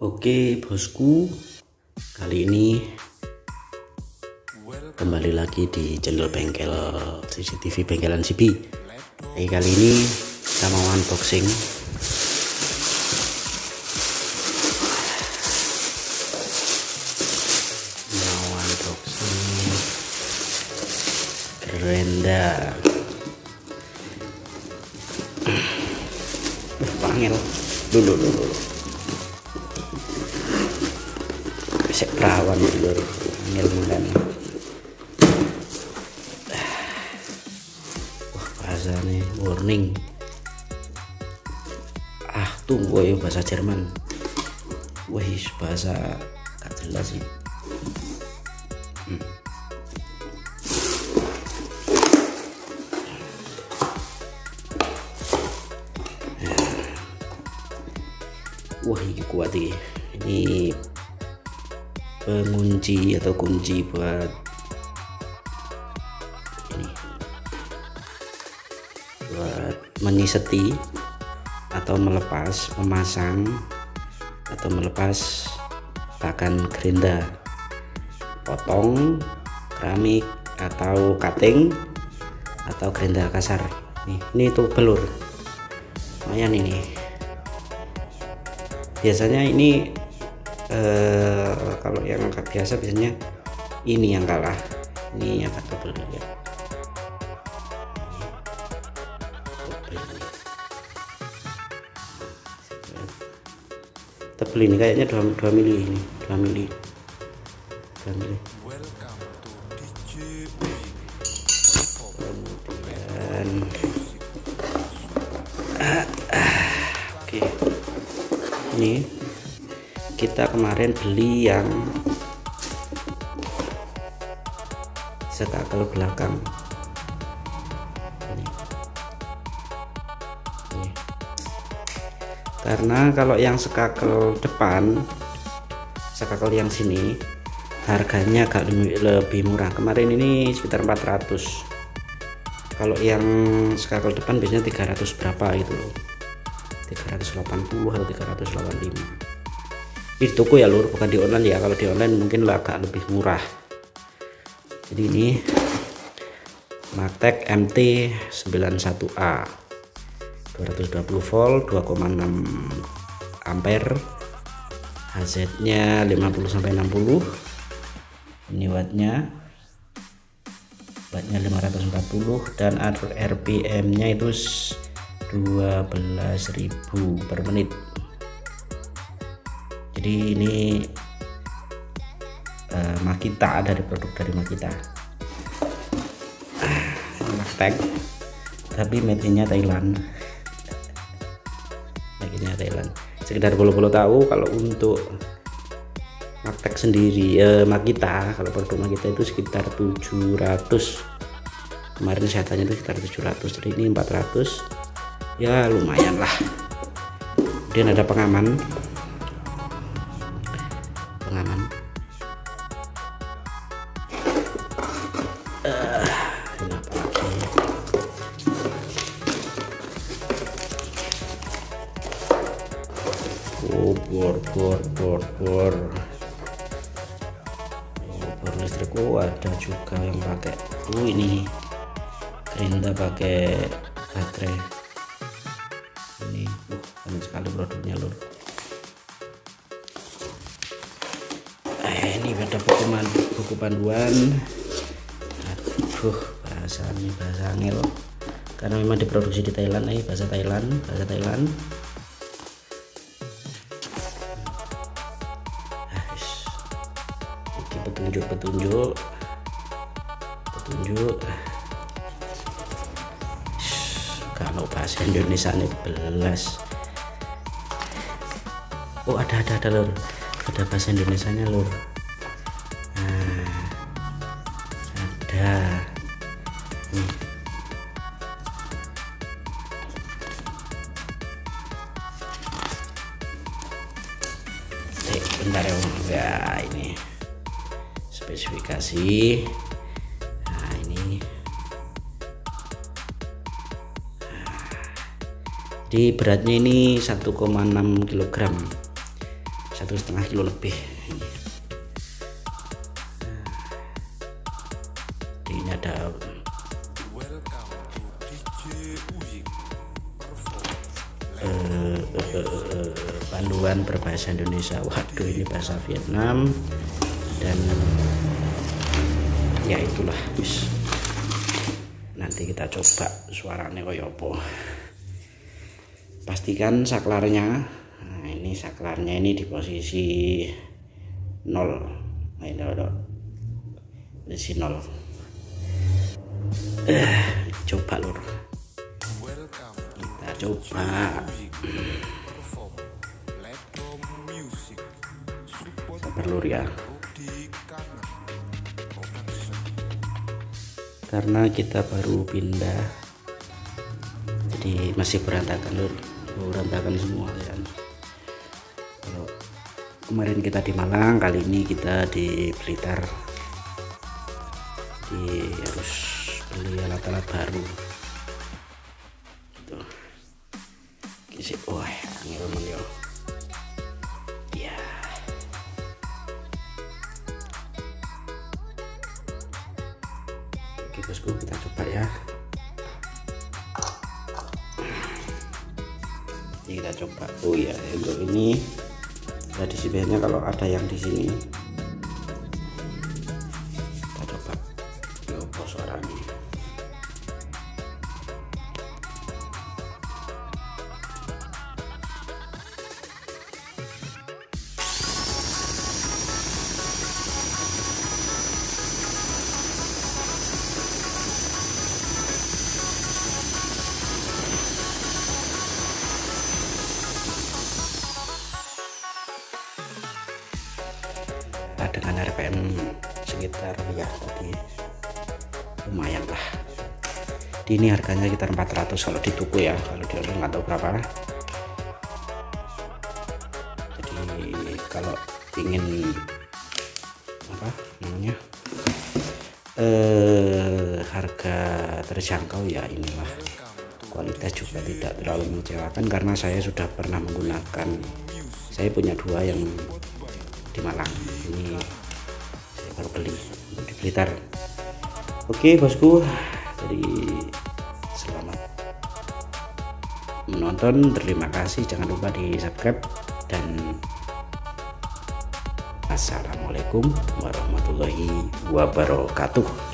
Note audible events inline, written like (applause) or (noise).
Oke bosku. Kali ini Kembali lagi di channel bengkel CCTV bengkelan CB Jadi kali ini kita mau unboxing. Mau unboxing Gerenda. (clears throat) Pangil dulu dulu dulu sek perawan lur angel mulan wah bahasanya warning. Ah tunggu ya bahasa Jerman. Wah bahasa gak jelas sih. Hmm. wah ini kuat ini pengunci atau kunci buat ini. Buat menyiseti atau melepas memasang atau melepas bahkan gerinda. Potong keramik atau cutting atau gerinda kasar. Nih ini tuh belur. Lumayan ini. Biasanya ini eh, kalau yang angkat biasa biasanya ini yang kalah. Ini yang tebel ya. Tebel ini kayaknya 2, 2 mili ini 2 mili. 2 mili. Kemudian ah, ah, oke. Ini kita kemarin beli yang sekakel belakang. Karena kalau yang sekakel depan sekakel yang sini harganya agak lebih murah. Kemarin ini sekitar 400 kalau yang sekakel depan biasanya 300 berapa gitu loh. 380 atau 385 di toko ya lur. Bukan di online ya. Kalau di online mungkin agak lebih murah. Jadi ini Matek MT 91A 220 volt 2,6 ampere. HZ nya 50 sampai 60 ini wattnya. Wattnya 540 dan RPM nya itu 12.000 per menit jadi ini uh, Makita dari produk dari Makita. Ah, Maktek tapi made nya Thailand. Made nya Thailand. Sekedar bolo-bolo tahu kalau untuk Maktek sendiri eh, Makita kalau produk Makita itu sekitar 700 kemarin saya tanya itu sekitar 700 jadi ini 400 ya lumayan lah. Kemudian ada pengaman pengaman oh bor bor bor bor. Oh, bor listrik. Oh ada juga yang pakai. Oh ini. Gerinda pakai baterai. Ini uh, banyak sekali produknya lur ada buku, buku panduan. Aduh bahasa ini bahasa angel. Karena memang diproduksi di Thailand eh, bahasa Thailand bahasa Thailand. Ini petunjuk petunjuk. Petunjuk. Kalau bahasa Indonesia ini belas oh ada ada ada lor ada bahasa Indonesia nya lor bentar ya ya ini spesifikasi. Nah ini. Di beratnya ini 1,6 kg satu setengah kilo lebih. Ini ada uh, panduan berbahasa Indonesia. Waduh ini bahasa Vietnam. Dan ya itulah bis nanti kita coba suaranya apa. Pastikan saklarnya nah ini saklarnya ini di posisi 0 nah ini ada posisi 0 eh, coba lur coba. Sabar lur ya karena kita baru pindah jadi masih berantakan lur. Berantakan semua ya kalau kemarin kita di Malang kali ini kita di Blitar. Di harus beli alat-alat baru kita coba. Oh ya untuk ini jadi sebenarnya kalau ada yang di sini RPM sekitar ya tadi lumayan lah. Di ini harganya sekitar 400 kalau di toko ya kalau di online nggak tahu berapa. Jadi kalau ingin apa namanya eh harga terjangkau ya inilah. Kualitas juga tidak terlalu mengecewakan karena saya sudah pernah menggunakan saya punya dua yang di Malang. Ini baru beli di Blitar. Oke bosku. Jadi selamat menonton. Terima kasih. Jangan lupa di subscribe dan assalamualaikum warahmatullahi wabarakatuh